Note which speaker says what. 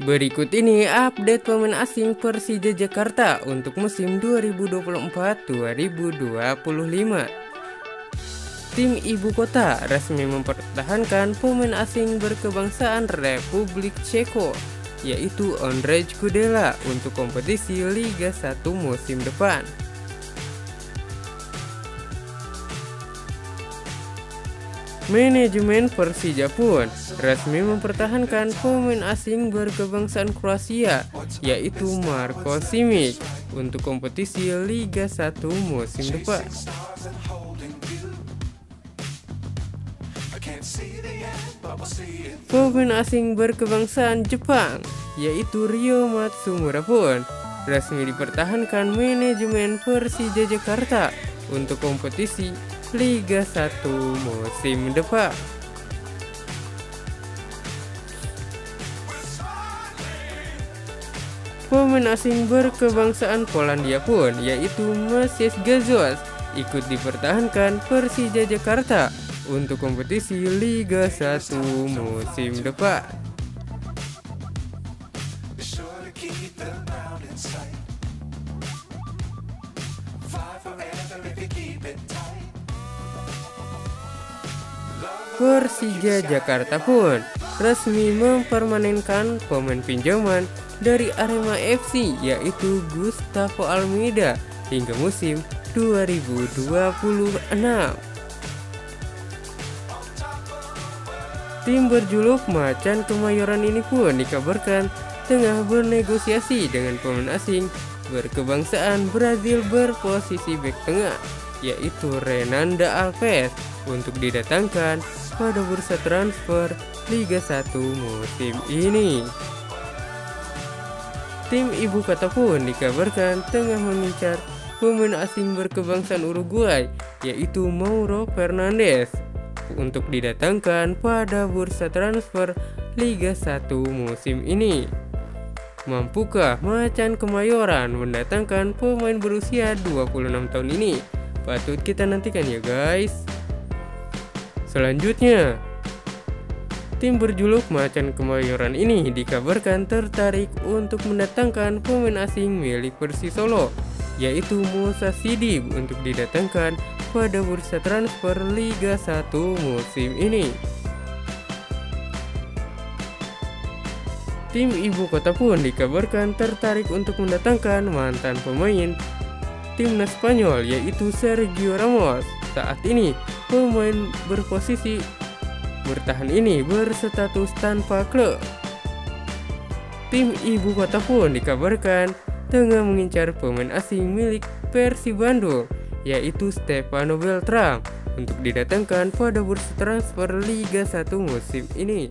Speaker 1: Berikut ini update pemain asing Persija Jakarta untuk musim 2024-2025. Tim ibu kota resmi mempertahankan pemain asing berkebangsaan Republik Ceko, yaitu Ondrej Kudela untuk kompetisi Liga 1 musim depan. Manajemen Persija pun resmi mempertahankan pemain asing berkebangsaan Kroasia yaitu Marko Simic untuk kompetisi Liga 1 musim depan. Pemain asing berkebangsaan Jepang yaitu Ryo Matsumura pun resmi dipertahankan manajemen Persija Jakarta untuk kompetisi Liga 1 musim depan. Pemain asing berkebangsaan Polandia pun yaitu Maciej Gazos ikut dipertahankan Persija Jakarta untuk kompetisi Liga 1 musim depan. Persija Jakarta pun resmi mempermanenkan pemain pinjaman dari Arema FC yaitu Gustavo Almeida hingga musim 2026. Tim berjuluk Macan Kemayoran ini pun dikabarkan tengah bernegosiasi dengan pemain asing berkebangsaan Brazil berposisi bek tengah yaitu Renanda Alves untuk didatangkan pada bursa transfer Liga 1 musim ini. Tim ibu kota pun dikabarkan tengah mengincar pemain asing berkebangsaan Uruguay yaitu Mauro Fernandes untuk didatangkan pada bursa transfer Liga 1 musim ini. Mampukah Macan Kemayoran mendatangkan pemain berusia 26 tahun ini? Patut kita nantikan ya guys. Selanjutnya, tim berjuluk Macan Kemayoran ini dikabarkan tertarik untuk mendatangkan pemain asing milik Persis Solo, yaitu Musa Sidib untuk didatangkan pada bursa transfer Liga 1 musim ini. Tim ibu kota pun dikabarkan tertarik untuk mendatangkan mantan pemain timnas Spanyol yaitu Sergio Ramos. Saat ini Pemain berposisi bertahan ini berstatus tanpa klub. Tim ibu kota pun dikabarkan tengah mengincar pemain asing milik Persib Bandung, yaitu Stefano Beltram, untuk didatangkan pada bursa transfer Liga 1 musim ini.